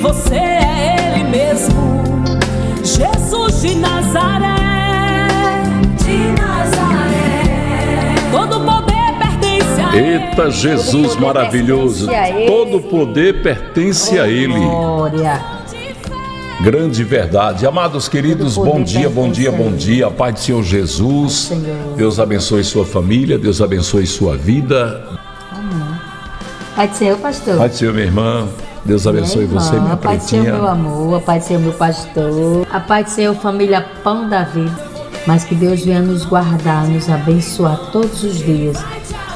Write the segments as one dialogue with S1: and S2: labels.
S1: você. É ele mesmo. Jesus de Nazaré. De Nazaré. Todo poder pertence a ele.
S2: Eita Jesus
S3: poder
S2: maravilhoso!
S3: pertence a Ele.
S2: Todo poder pertence a Ele.
S3: Glória.
S2: Grande verdade. Amados queridos,
S3: Todo
S2: bom dia, bom dia, bom dia. A paz do Senhor Jesus. Deus abençoe sua família, Deus abençoe sua vida.
S3: Pai do Senhor, pastor.
S2: Pai do Senhor, minha irmã. Deus abençoe
S3: Minha
S2: você,
S3: irmã,
S2: minha
S3: A paz Senhor, meu
S2: pretinha.
S3: amor. A paz do Senhor, meu pastor. A paz do Senhor, família Pão da Vida. Mas que Deus venha nos guardar, nos abençoar todos os dias.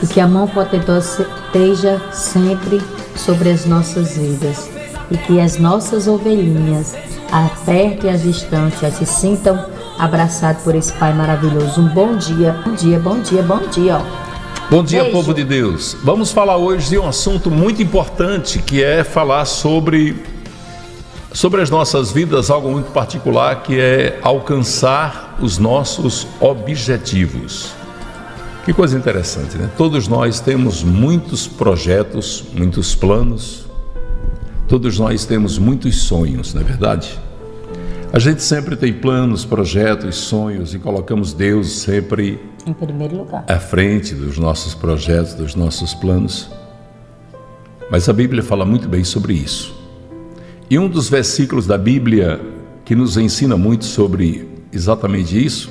S3: E que a mão potentosa esteja sempre sobre as nossas vidas. E que as nossas ovelhinhas, a perto e as distâncias, se sintam abraçados por esse Pai maravilhoso. Um bom dia, bom dia, bom dia, bom dia. Ó.
S2: Bom dia,
S3: Beijo.
S2: povo de Deus. Vamos falar hoje de um assunto muito importante que é falar sobre sobre as nossas vidas, algo muito particular que é alcançar os nossos objetivos. Que coisa interessante, né? Todos nós temos muitos projetos, muitos planos. Todos nós temos muitos sonhos, não é verdade? A gente sempre tem planos, projetos, sonhos e colocamos Deus sempre
S3: Em primeiro lugar.
S2: à frente dos nossos projetos, dos nossos planos. Mas a Bíblia fala muito bem sobre isso. E um dos versículos da Bíblia que nos ensina muito sobre exatamente isso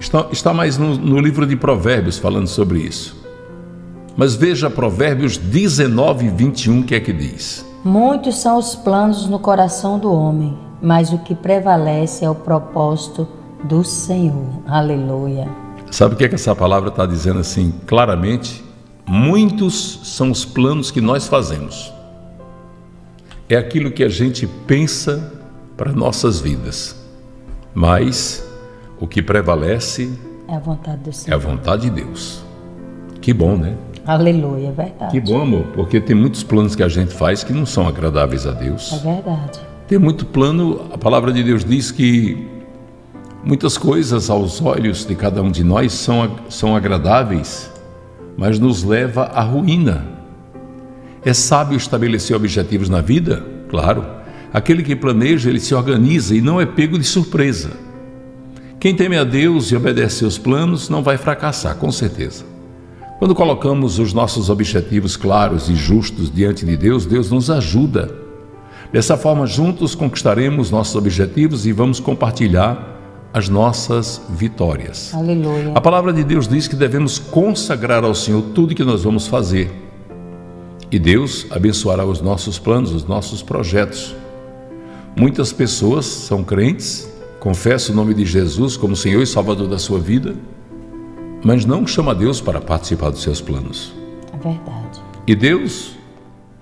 S2: está, está mais no, no livro de Provérbios falando sobre isso. Mas veja Provérbios 19, 21, que é que diz?
S3: Muitos são os planos no coração do homem, mas o que prevalece é o propósito do Senhor. Aleluia.
S2: Sabe o que, é que essa palavra está dizendo assim claramente? Muitos são os planos que nós fazemos. É aquilo que a gente pensa para nossas vidas. Mas o que prevalece
S3: É a vontade do
S2: é a
S3: Senhor.
S2: vontade de Deus. Que bom, né?
S3: Aleluia, é verdade.
S2: Que bom, amor, porque tem muitos planos que a gente faz que não são agradáveis a Deus.
S3: É verdade.
S2: Tem muito plano, a palavra de Deus diz que muitas coisas aos olhos de cada um de nós são, são agradáveis, mas nos leva à ruína. É sábio estabelecer objetivos na vida? Claro. Aquele que planeja, ele se organiza e não é pego de surpresa. Quem teme a Deus e obedece seus planos não vai fracassar, com certeza. Quando colocamos os nossos objetivos claros e justos diante de Deus, Deus nos ajuda. Dessa forma, juntos conquistaremos nossos objetivos e vamos compartilhar as nossas vitórias.
S3: Aleluia.
S2: A palavra de Deus diz que devemos consagrar ao Senhor tudo que nós vamos fazer. E Deus abençoará os nossos planos, os nossos projetos. Muitas pessoas são crentes, confessam o nome de Jesus como Senhor e Salvador da sua vida, mas não chama Deus para participar dos seus planos.
S3: É verdade.
S2: E Deus,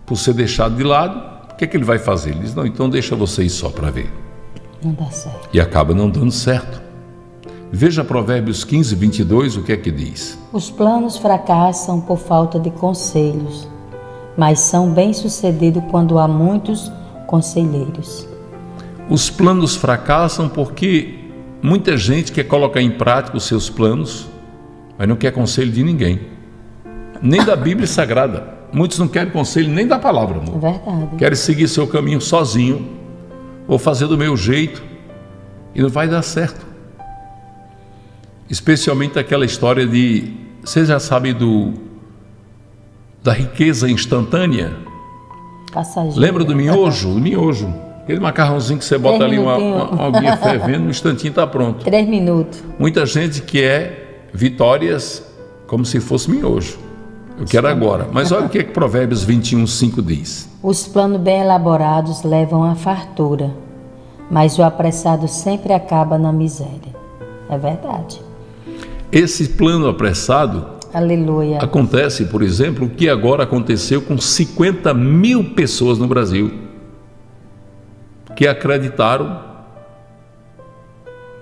S2: por ser deixado de lado, o que, é que ele vai fazer? Ele diz: Não, então deixa vocês só para ver.
S3: Não dá certo.
S2: E acaba não dando certo. Veja Provérbios 15, 22, o que é que diz?
S3: Os planos fracassam por falta de conselhos, mas são bem-sucedidos quando há muitos conselheiros.
S2: Os planos fracassam porque muita gente quer colocar em prática os seus planos, mas não quer conselho de ninguém, nem da Bíblia Sagrada. Muitos não querem conselho nem da palavra,
S3: É
S2: amor.
S3: verdade.
S2: Querem seguir seu caminho sozinho, vou fazer do meu jeito e não vai dar certo. Especialmente aquela história de, vocês já sabem do da riqueza instantânea.
S3: Passageiro.
S2: Lembra do miojo? O miojo. Aquele macarrãozinho que você bota ali uma, uma, uma aguinha fervendo, no instantinho está pronto.
S3: Três minutos.
S2: Muita gente quer vitórias como se fosse miojo. Eu quero agora. Mas olha o que, é que Provérbios 21, 5 diz.
S3: Os planos bem elaborados levam à fartura, mas o apressado sempre acaba na miséria. É verdade.
S2: Esse plano apressado
S3: Aleluia.
S2: acontece, por exemplo, o que agora aconteceu com 50 mil pessoas no Brasil que acreditaram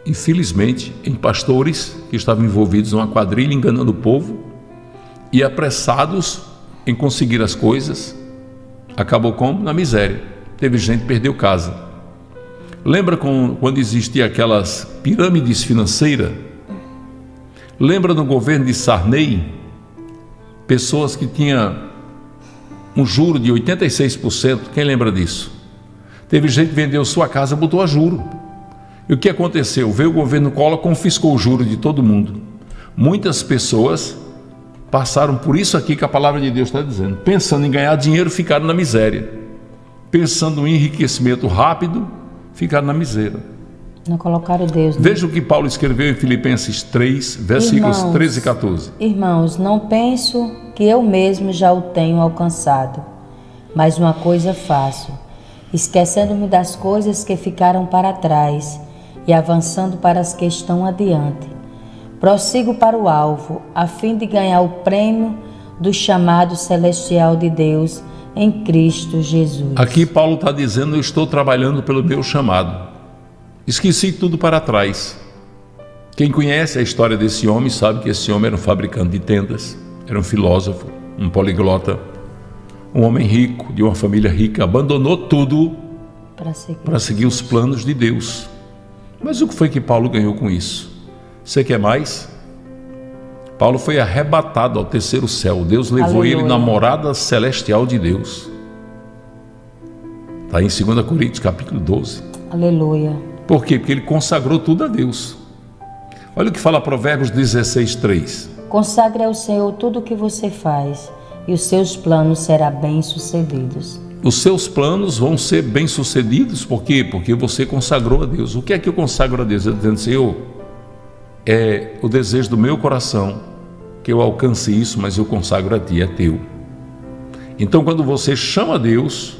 S2: infelizmente, em pastores que estavam envolvidos numa quadrilha enganando o povo e apressados em conseguir as coisas, acabou como? Na miséria. Teve gente que perdeu casa. Lembra quando existia aquelas pirâmides financeiras? Lembra no governo de Sarney? Pessoas que tinham um juro de 86%. Quem lembra disso? Teve gente que vendeu sua casa, botou a juro. E o que aconteceu? Veio o governo Collor, confiscou o juro de todo mundo. Muitas pessoas passaram por isso aqui que a palavra de Deus está dizendo. Pensando em ganhar dinheiro, ficaram na miséria. Pensando em enriquecimento rápido, ficaram na miséria.
S3: Não colocaram Deus.
S2: Né? Veja o que Paulo escreveu em Filipenses 3, versículos irmãos, 13 e 14.
S3: Irmãos, não penso que eu mesmo já o tenho alcançado, mas uma coisa faço, esquecendo-me das coisas que ficaram para trás e avançando para as que estão adiante. Prossigo para o alvo, a fim de ganhar o prêmio do chamado celestial de Deus em Cristo Jesus.
S2: Aqui Paulo está dizendo: Eu estou trabalhando pelo meu chamado. Esqueci tudo para trás. Quem conhece a história desse homem sabe que esse homem era um fabricante de tendas, era um filósofo, um poliglota, um homem rico, de uma família rica, abandonou tudo para seguir, seguir os planos de Deus. Mas o que foi que Paulo ganhou com isso? Você quer mais? Paulo foi arrebatado ao terceiro céu. Deus levou Aleluia. ele na morada celestial de Deus. Está em 2 Coríntios capítulo 12.
S3: Aleluia.
S2: Por quê? Porque ele consagrou tudo a Deus. Olha o que fala Provérbios 16, 3.
S3: Consagre ao Senhor tudo o que você faz, e os seus planos serão bem-sucedidos
S2: os seus planos vão ser bem-sucedidos, por quê? Porque você consagrou a Deus. O que é que eu consagro a Deus? Eu dizendo, Senhor, é o desejo do meu coração que eu alcance isso, mas eu consagro a Ti, é teu. Então, quando você chama Deus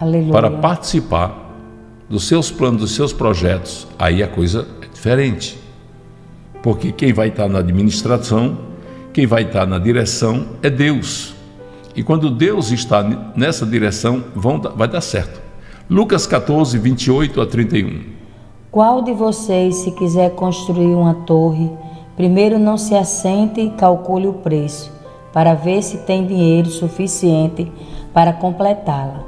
S2: Aleluia. para participar dos seus planos, dos seus projetos, aí a coisa é diferente. Porque quem vai estar na administração, quem vai estar na direção é Deus. E quando Deus está nessa direção, vão, vai dar certo. Lucas 14, 28 a 31.
S3: Qual de vocês, se quiser construir uma torre, primeiro não se assente e calcule o preço, para ver se tem dinheiro suficiente para completá-la?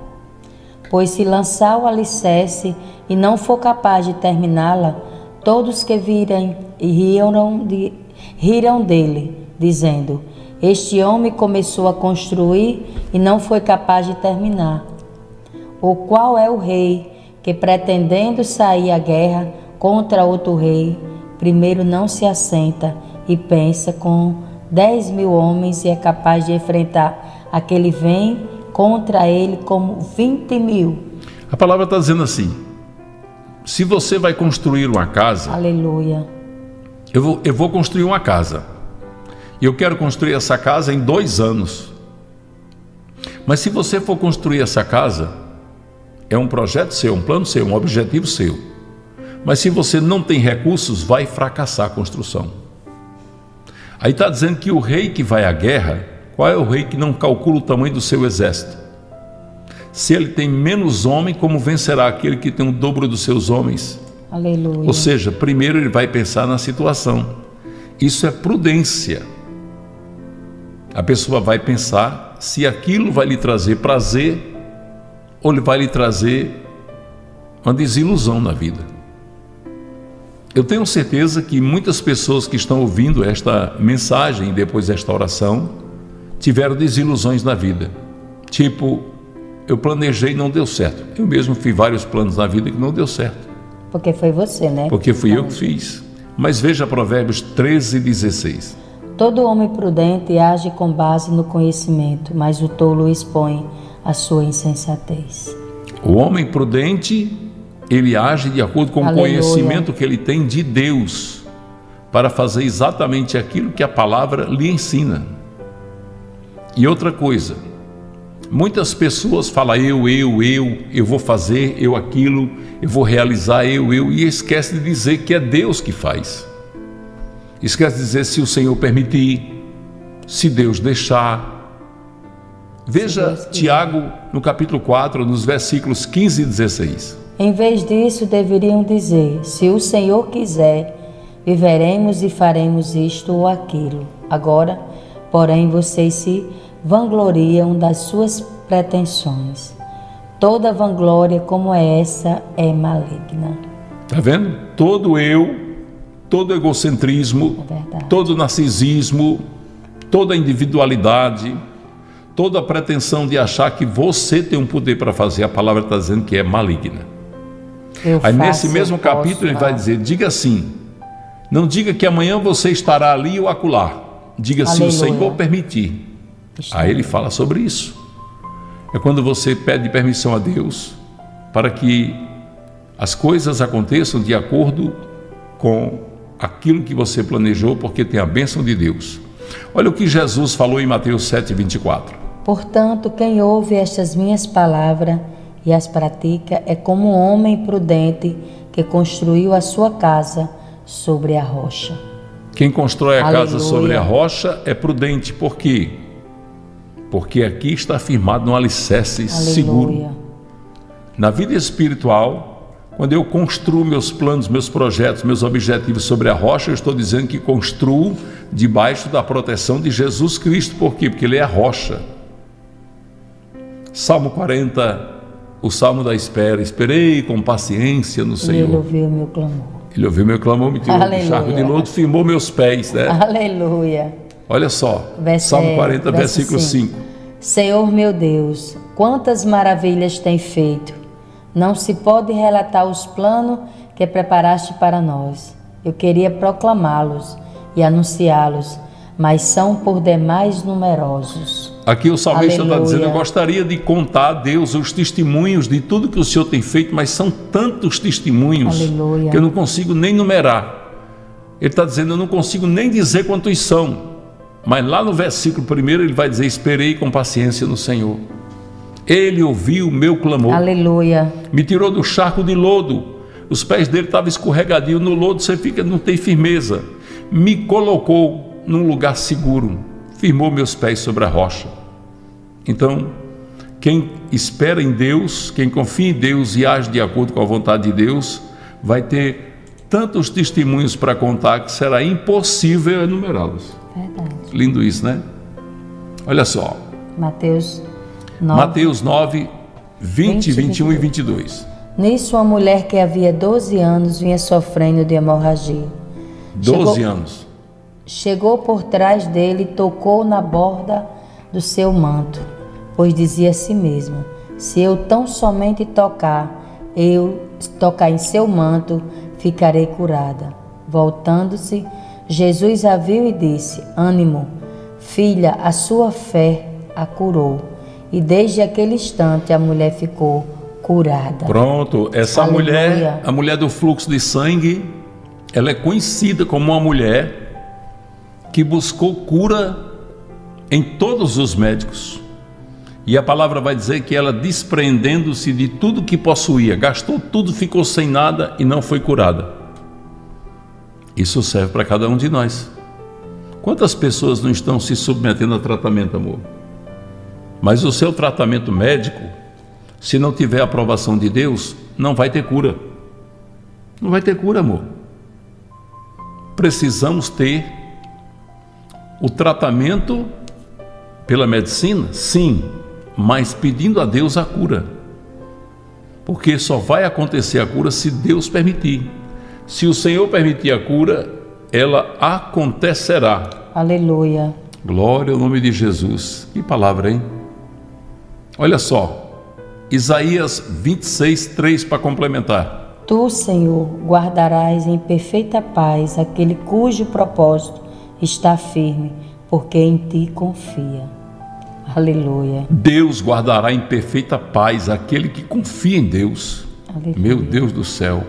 S3: Pois se lançar o alicerce e não for capaz de terminá-la, todos que virem riram, de, riram dele, dizendo: este homem começou a construir e não foi capaz de terminar. O qual é o rei que, pretendendo sair à guerra contra outro rei, primeiro não se assenta e pensa com dez mil homens e é capaz de enfrentar aquele vem contra ele como vinte mil.
S2: A palavra está dizendo assim: se você vai construir uma casa,
S3: aleluia.
S2: Eu vou, eu vou construir uma casa. E eu quero construir essa casa em dois anos. Mas se você for construir essa casa, é um projeto seu, um plano seu, um objetivo seu. Mas se você não tem recursos, vai fracassar a construção. Aí está dizendo que o rei que vai à guerra, qual é o rei que não calcula o tamanho do seu exército? Se ele tem menos homem, como vencerá aquele que tem o dobro dos seus homens?
S3: Aleluia.
S2: Ou seja, primeiro ele vai pensar na situação. Isso é prudência. A pessoa vai pensar se aquilo vai lhe trazer prazer ou ele vai lhe trazer uma desilusão na vida. Eu tenho certeza que muitas pessoas que estão ouvindo esta mensagem depois desta oração tiveram desilusões na vida. Tipo, eu planejei e não deu certo. Eu mesmo fiz vários planos na vida que não deu certo.
S3: Porque foi você, né?
S2: Porque fui eu que fiz. Mas veja Provérbios 13, 16.
S3: Todo homem prudente age com base no conhecimento, mas o tolo expõe a sua insensatez.
S2: O homem prudente, ele age de acordo com Aleluia. o conhecimento que ele tem de Deus, para fazer exatamente aquilo que a palavra lhe ensina. E outra coisa, muitas pessoas falam eu, eu, eu, eu vou fazer, eu aquilo, eu vou realizar, eu, eu, e esquece de dizer que é Deus que faz. Isso quer dizer se o Senhor permitir, se Deus deixar. Veja Tiago no capítulo 4, nos versículos 15 e 16.
S3: Em vez disso, deveriam dizer: Se o Senhor quiser, viveremos e faremos isto ou aquilo. Agora, porém, vocês se vangloriam das suas pretensões. Toda vanglória como essa é maligna.
S2: Tá vendo? Todo eu, todo egocentrismo,
S3: É
S2: todo narcisismo, toda individualidade, toda a pretensão de achar que você tem um poder para fazer, a palavra está dizendo que é maligna.
S3: Eu
S2: Aí nesse
S3: faço,
S2: mesmo
S3: eu posso,
S2: capítulo ele vai dizer: diga assim, não diga que amanhã você estará ali ou acolá. Diga se o. Senhor permitir. Aí ele fala sobre isso. É quando você pede permissão a Deus para que as coisas aconteçam de acordo com aquilo que você planejou, porque tem a bênção de Deus. Olha o que Jesus falou em Mateus 7, 24.
S3: Portanto, quem ouve estas minhas palavras e as pratica é como um homem prudente que construiu a sua casa sobre a rocha.
S2: Quem constrói a casa
S3: Aleluia.
S2: sobre a rocha é prudente, por quê? Porque aqui está firmado um alicerce seguro.
S3: Aleluia.
S2: Na vida espiritual, quando eu construo meus planos, meus projetos, meus objetivos sobre a rocha, eu estou dizendo que construo debaixo da proteção de Jesus Cristo. Por quê? Porque Ele é a rocha. Salmo 40, o salmo da espera. Esperei com paciência no
S3: Ele
S2: Senhor.
S3: ouviu meu clamor.
S2: Ele ouviu meu clamor, me tirou do
S3: Aleluia.
S2: charco de lodo, firmou meus pés, né?
S3: Aleluia.
S2: Olha só,
S3: Verso-
S2: Salmo
S3: é,
S2: 40,
S3: verso
S2: versículo
S3: cinco.
S2: 5.
S3: Senhor meu Deus, quantas maravilhas tem feito. Não se pode relatar os planos que preparaste para nós. Eu queria proclamá-los e anunciá-los, mas são por demais numerosos.
S2: Aqui o salmista está dizendo: Eu gostaria de contar a Deus os testemunhos de tudo que o Senhor tem feito, mas são tantos testemunhos
S3: Aleluia.
S2: que eu não consigo nem numerar. Ele está dizendo: Eu não consigo nem dizer quantos são. Mas lá no versículo primeiro ele vai dizer: Esperei com paciência no Senhor. Ele ouviu o meu clamor,
S3: Aleluia.
S2: me tirou do charco de lodo. Os pés dele estavam escorregadios no lodo, você fica, não tem firmeza. Me colocou num lugar seguro, firmou meus pés sobre a rocha. Então, quem espera em Deus, quem confia em Deus e age de acordo com a vontade de Deus, vai ter tantos testemunhos para contar que será impossível enumerá-los.
S3: Verdade.
S2: Lindo isso, né? Olha só,
S3: Mateus 9.
S2: Mateus 9, 20,
S3: 20,
S2: 21 e 22.
S3: Nisso, uma mulher que havia 12 anos vinha sofrendo de hemorragia.
S2: 12
S3: Chegou-
S2: anos.
S3: Chegou por trás dele e tocou na borda do seu manto, pois dizia a si mesma: Se eu tão somente tocar, eu tocar em seu manto, ficarei curada. Voltando-se, Jesus a viu e disse: Ânimo, filha, a sua fé a curou. E desde aquele instante a mulher ficou curada.
S2: Pronto, essa
S3: Aleluia.
S2: mulher, a mulher do fluxo de sangue, ela é conhecida como uma mulher que buscou cura em todos os médicos. E a palavra vai dizer que ela, desprendendo-se de tudo que possuía, gastou tudo, ficou sem nada e não foi curada. Isso serve para cada um de nós. Quantas pessoas não estão se submetendo a tratamento, amor? Mas o seu tratamento médico, se não tiver a aprovação de Deus, não vai ter cura. Não vai ter cura, amor. Precisamos ter o tratamento pela medicina, sim, mas pedindo a Deus a cura. Porque só vai acontecer a cura se Deus permitir. Se o Senhor permitir a cura, ela acontecerá.
S3: Aleluia.
S2: Glória ao nome de Jesus. Que palavra, hein? Olha só. Isaías 26, 3 para complementar.
S3: Tu, Senhor, guardarás em perfeita paz aquele cujo propósito está firme, porque em ti confia. Aleluia.
S2: Deus guardará em perfeita paz aquele que confia em Deus.
S3: Aleluia.
S2: Meu Deus do céu.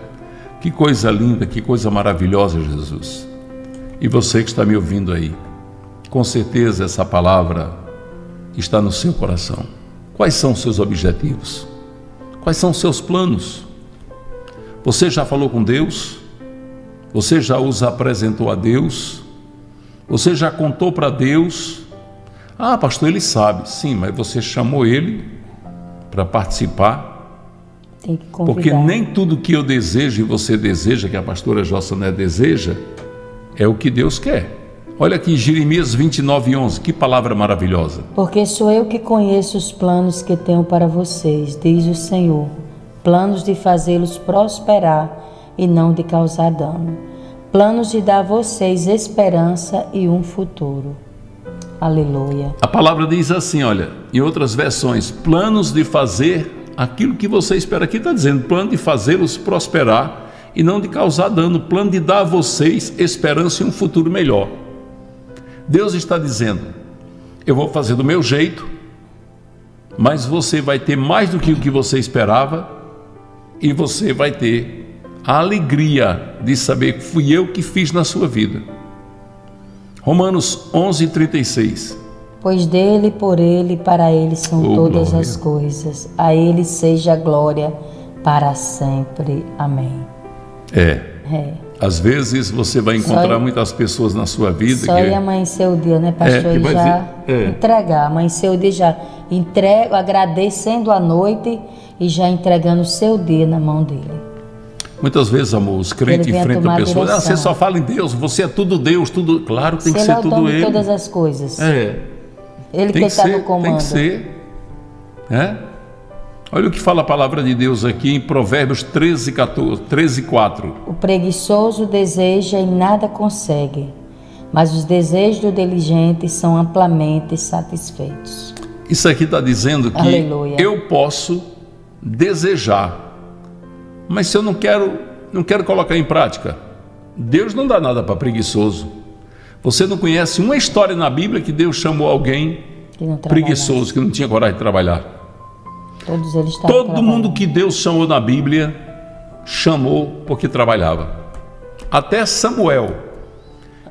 S2: Que coisa linda, que coisa maravilhosa, Jesus. E você que está me ouvindo aí, com certeza essa palavra está no seu coração. Quais são os seus objetivos? Quais são os seus planos? Você já falou com Deus? Você já os apresentou a Deus? Você já contou para Deus? Ah, pastor, ele sabe. Sim, mas você chamou ele para participar
S3: Tem que convidar.
S2: Porque nem tudo que eu desejo e você deseja, que a pastora Jossané deseja, é o que Deus quer. Olha aqui Jeremias 29, 11, que palavra maravilhosa.
S3: Porque sou eu que conheço os planos que tenho para vocês, diz o Senhor. Planos de fazê-los prosperar e não de causar dano. Planos de dar a vocês esperança e um futuro. Aleluia.
S2: A palavra diz assim, olha, em outras versões, planos de fazer aquilo que você espera. Aqui está dizendo, plano de fazê-los prosperar e não de causar dano, plano de dar a vocês esperança e um futuro melhor. Deus está dizendo: eu vou fazer do meu jeito, mas você vai ter mais do que o que você esperava e você vai ter a alegria de saber que fui eu que fiz na sua vida. Romanos 11:36.
S3: Pois dele, por ele, para ele são
S2: Oh,
S3: todas
S2: glória.
S3: as coisas. A ele seja a glória para sempre. Amém.
S2: É.
S3: É.
S2: Às vezes você vai encontrar
S3: Só-
S2: muitas pessoas na sua vida
S3: Só
S2: que
S3: ia amanhecer o dia, né, pastor?
S2: É,
S3: e já
S2: é.
S3: entregar. Amanhecer o dia já entrego, agradecendo a noite e já entregando o seu dia na mão dele.
S2: Muitas vezes, amor, os crentes enfrentam pessoas, ah, você só fala em Deus, você é tudo Deus, tudo. Claro, tem
S3: Se
S2: que ser
S3: é
S2: tudo ele.
S3: todas as coisas.
S2: É.
S3: Ele
S2: Tem
S3: que
S2: que
S3: está
S2: ser,
S3: no
S2: tem
S3: comando.
S2: que ser. É? Olha o que fala a palavra de Deus aqui em Provérbios 13, 14, 13 4.
S3: O preguiçoso deseja e nada consegue, mas os desejos do diligente são amplamente satisfeitos.
S2: Isso aqui está dizendo que
S3: Aleluia.
S2: eu posso desejar, mas se eu não quero, não quero colocar em prática, Deus não dá nada para preguiçoso. Você não conhece uma história na Bíblia que Deus chamou alguém
S3: Que
S2: preguiçoso, que não tinha coragem de trabalhar.
S3: Todos eles
S2: Todo mundo que Deus chamou na Bíblia, chamou porque trabalhava. Até Samuel,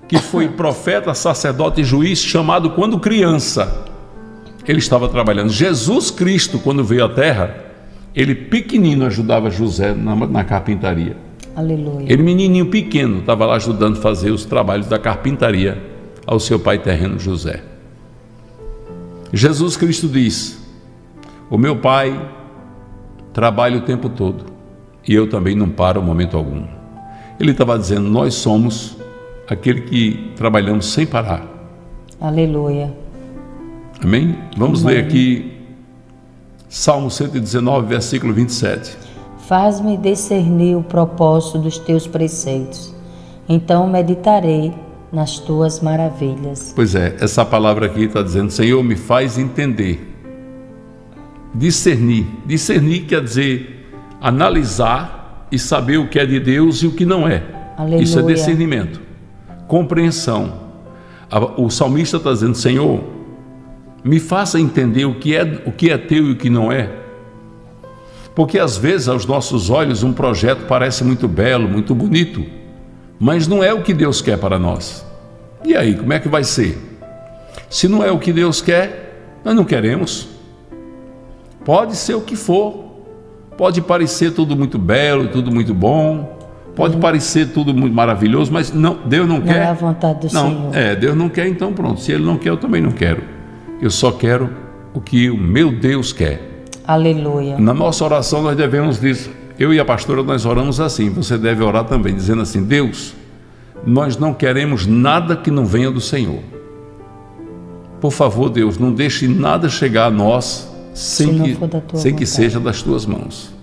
S2: que foi profeta, sacerdote e juiz, chamado quando criança, ele estava trabalhando. Jesus Cristo, quando veio à terra, ele pequenino ajudava José na, na carpintaria.
S3: Aleluia.
S2: Ele, menininho pequeno, estava lá ajudando a fazer os trabalhos da carpintaria ao seu pai terreno José. Jesus Cristo diz: O meu pai trabalha o tempo todo e eu também não paro momento algum. Ele estava dizendo: Nós somos aquele que trabalhamos sem parar.
S3: Aleluia.
S2: Amém? Vamos
S3: Amém.
S2: ler aqui Salmo 119, versículo 27.
S3: Faz-me discernir o propósito dos teus preceitos. Então meditarei nas tuas maravilhas.
S2: Pois é, essa palavra aqui está dizendo: Senhor, me faz entender. Discernir. Discernir quer dizer analisar e saber o que é de Deus e o que não é.
S3: Aleluia.
S2: Isso é discernimento. Compreensão. O salmista está dizendo: Senhor, me faça entender o que, é, o que é teu e o que não é. Porque às vezes, aos nossos olhos, um projeto parece muito belo, muito bonito, mas não é o que Deus quer para nós. E aí, como é que vai ser? Se não é o que Deus quer, nós não queremos. Pode ser o que for, pode parecer tudo muito belo, tudo muito bom, pode parecer tudo muito maravilhoso, mas não, Deus não,
S3: Não
S2: quer.
S3: é a vontade do
S2: não,
S3: Senhor.
S2: é, Deus não quer, então pronto. Se Ele não quer, eu também não quero. Eu só quero o que o meu Deus quer.
S3: Aleluia.
S2: Na nossa oração nós devemos dizer, eu e a pastora nós oramos assim, você deve orar também, dizendo assim: Deus, nós não queremos nada que não venha do Senhor. Por favor, Deus, não deixe nada chegar a nós sem,
S3: Se
S2: que, sem que
S3: vontade.
S2: seja das tuas mãos.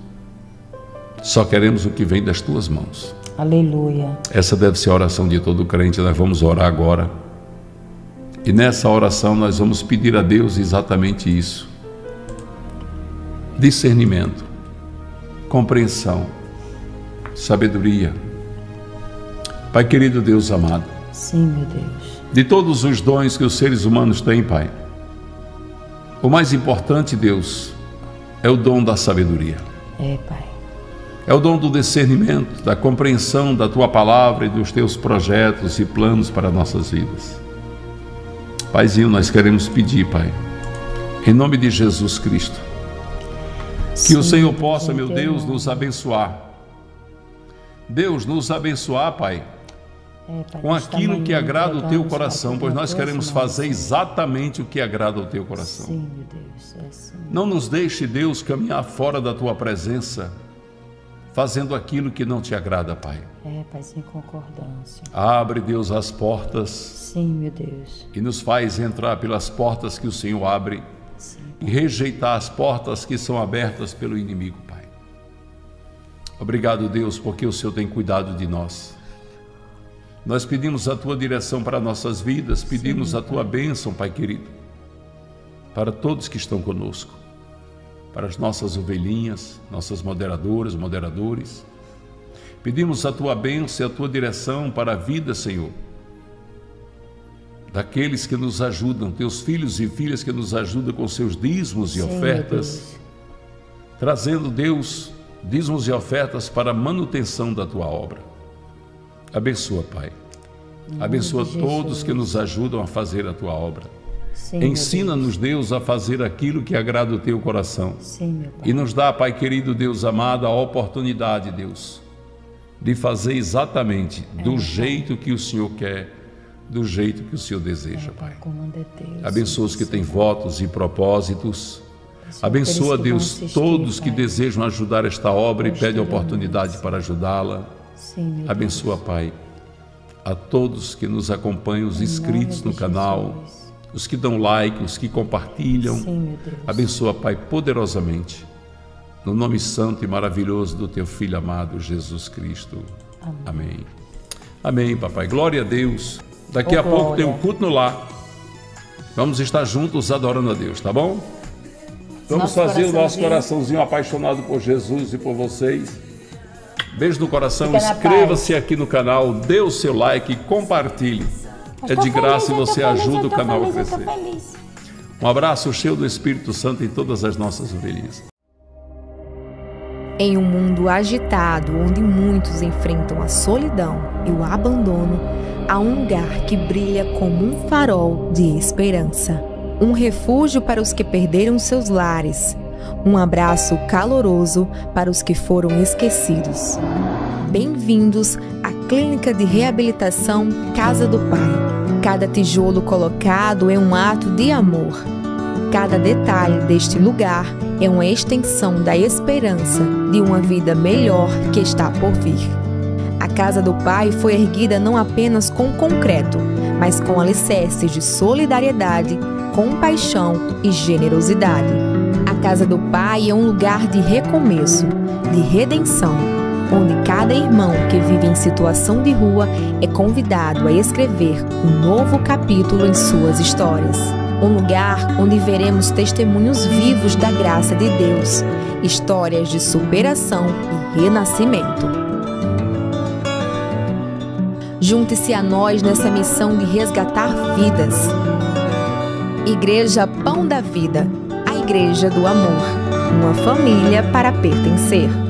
S2: Só queremos o que vem das tuas mãos.
S3: Aleluia.
S2: Essa deve ser a oração de todo crente. Nós vamos orar agora. E nessa oração nós vamos pedir a Deus exatamente isso: discernimento, compreensão, sabedoria. Pai querido Deus amado,
S3: Sim, meu Deus.
S2: de todos os dons que os seres humanos têm, Pai, o mais importante, Deus, é o dom da sabedoria.
S3: É, Pai.
S2: É o dom do discernimento, da compreensão da tua palavra e dos teus projetos e planos para nossas vidas. Paizinho, nós queremos pedir, Pai, em nome de Jesus Cristo, que o Senhor possa, meu Deus, nos abençoar. Deus, nos abençoar, Pai,
S3: É,
S2: com aquilo que agrada o teu coração, pois nós queremos fazer exatamente o que agrada ao teu coração.
S3: Sim, meu Deus, é assim.
S2: Não nos deixe, Deus, caminhar fora da tua presença, fazendo aquilo que não te agrada, Pai.
S3: É, Pai, sem concordância.
S2: Abre, Deus, as portas
S3: Sim, meu Deus.
S2: e nos faz entrar pelas portas que o Senhor abre
S3: Sim,
S2: e rejeitar as portas que são abertas pelo inimigo, Pai. Obrigado, Deus, porque o Senhor tem cuidado de nós. Nós pedimos a tua direção para nossas vidas, pedimos a tua bênção, Pai querido, para todos que estão conosco, para as nossas ovelhinhas, nossas moderadoras, moderadores. Pedimos a tua bênção e a tua direção para a vida, Senhor, daqueles que nos ajudam, teus filhos e filhas que nos ajudam com seus dízimos e
S3: Sim,
S2: ofertas, trazendo, Deus, dízimos e ofertas para a manutenção da tua obra. Abençoa, Pai. Abençoa todos que nos ajudam a fazer a tua obra. Ensina-nos, Deus, a fazer aquilo que agrada o teu coração.
S3: Sim.
S2: E nos dá, Pai querido, Deus amado, a oportunidade, Deus, de fazer exatamente
S3: É,
S2: do jeito que o Senhor quer, do jeito que o Senhor deseja, Pai.
S3: Comando é teu.
S2: Abençoa os que têm votos e propósitos.
S3: Abençoa
S2: Deus, todos que
S3: Pai.
S2: desejam ajudar esta obra e
S3: Deus
S2: pede
S3: te
S2: oportunidade para ajudá-la. Abençoa, Pai, a todos que nos acompanham, os inscritos no canal, os que dão like, os que compartilham. Abençoa, Pai, poderosamente, no nome santo e maravilhoso do teu Filho amado, Jesus Cristo. Amém. Amém, papai. Glória a Deus. Daqui
S3: Oh,
S2: a pouco tem um
S3: glória.
S2: culto no lar. Vamos estar juntos adorando a Deus, tá bom? Vamos
S3: Nosso
S2: fazer o nosso
S3: coraçãozinho.
S2: apaixonado por Jesus e por vocês. Beijo no coração, inscreva-se aqui no canal, dê o seu like e compartilhe. É de graça e você ajuda o canal a crescer. Um abraço cheio do Espírito Santo em todas as nossas ovelhinhas.
S4: Em um mundo agitado, onde muitos enfrentam a solidão e o abandono, há um lugar que brilha como um farol de esperança. Um refúgio para os que perderam seus lares. Um abraço caloroso para os que foram esquecidos. Bem-vindos à Clínica de Reabilitação Casa do Pai. Cada tijolo colocado é um ato de amor. Cada detalhe deste lugar é uma extensão da esperança de uma vida melhor que está por vir. A Casa do Pai foi erguida não apenas com concreto, mas com alicerces de solidariedade, compaixão e generosidade. A Casa do Pai é um lugar de recomeço, de redenção, onde cada irmão que vive em situação de rua é convidado a escrever um novo capítulo em suas histórias. Um lugar onde veremos testemunhos vivos da graça de Deus, histórias de superação e renascimento. Junte-se a nós nessa missão de resgatar vidas. Igreja Pão da Vida, a Igreja do Amor, uma família para pertencer.